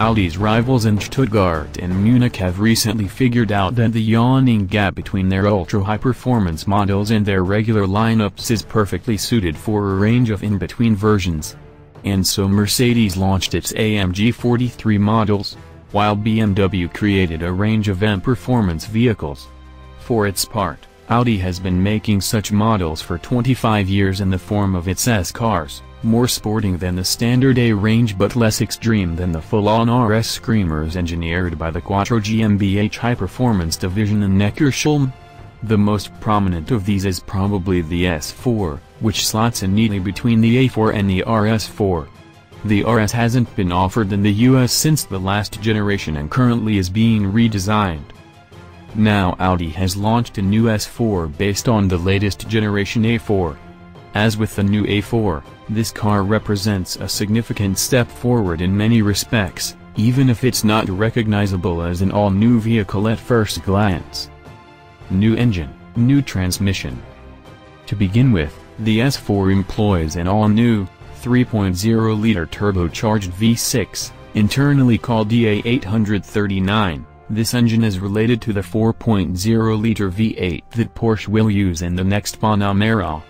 Audi's rivals in Stuttgart and Munich have recently figured out that the yawning gap between their ultra-high-performance models and their regular lineups is perfectly suited for a range of in-between versions. And so Mercedes launched its AMG 43 models, while BMW created a range of M-performance vehicles. For its part, Audi has been making such models for 25 years in the form of its S-cars more sporting than the standard A range but less extreme than the full-on RS screamers engineered by the Quattro GmbH high-performance division in Neckarsulm. The most prominent of these is probably the S4, which slots in neatly between the A4 and the RS4. The RS hasn't been offered in the US since the last generation and currently is being redesigned. Now Audi has launched a new S4 based on the latest generation A4. As with the new A4, this car represents a significant step forward in many respects, even if it's not recognizable as an all-new vehicle at first glance. New engine, new transmission. To begin with, the S4 employs an all-new, 3.0-liter turbocharged V6, internally called EA839. This engine is related to the 4.0-liter V8 that Porsche will use in the next Panamera.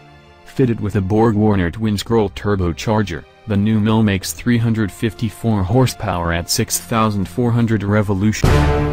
Fitted with a BorgWarner twin-scroll turbocharger, the new mill makes 354 horsepower at 6,400 revolutions.